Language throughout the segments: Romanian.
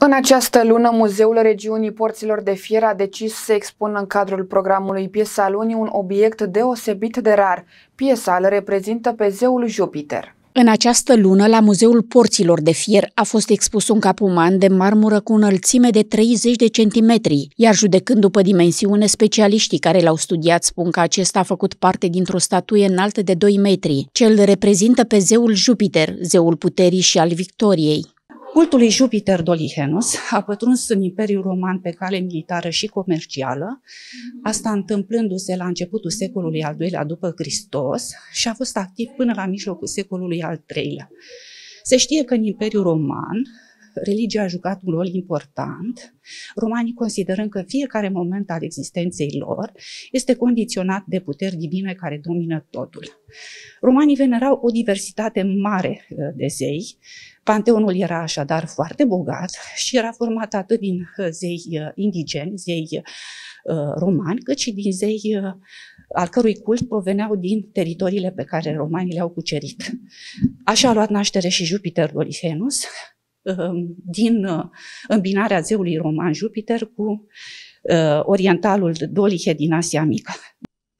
În această lună, Muzeul Regiunii Porților de Fier a decis să expună în cadrul programului Piesa Lunii un obiect deosebit de rar. Piesa îl reprezintă pe zeul Jupiter. În această lună, la Muzeul Porților de Fier a fost expus un cap uman de marmură cu înălțime de 30 de centimetri, iar judecând după dimensiune, specialiștii care l-au studiat spun că acesta a făcut parte dintr-o statuie înaltă de 2 metri, ce îl reprezintă pe zeul Jupiter, zeul puterii și al victoriei. Cultul lui Jupiter Dolihenus a pătruns în Imperiul Roman pe cale militară și comercială, asta întâmplându-se la începutul secolului al II-lea după Hristos și a fost activ până la mijlocul secolului al III-lea. Se știe că în Imperiul Roman religia a jucat un rol important, romanii considerând că fiecare moment al existenței lor este condiționat de puteri divine care domină totul. Romanii venerau o diversitate mare uh, de zei, Panteonul era așadar foarte bogat și era format atât din uh, zei uh, indigeni, zei romani, cât și din zei al cărui cult proveneau din teritoriile pe care romanii le-au cucerit. Așa a luat naștere și Jupiter Dolihenus, Um, din uh, îmbinarea zeului roman Jupiter cu uh, orientalul Dolihe din Asia Mică.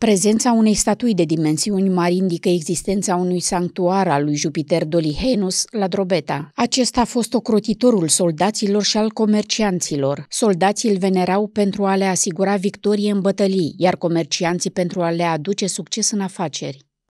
Prezența unei statui de dimensiuni mari indică existența unui sanctuar al lui Jupiter Dolihenus la Drobeta. Acesta a fost ocrotitorul soldaților și al comercianților. Soldații îl venerau pentru a le asigura victorie în bătălii, iar comercianții pentru a le aduce succes în afaceri.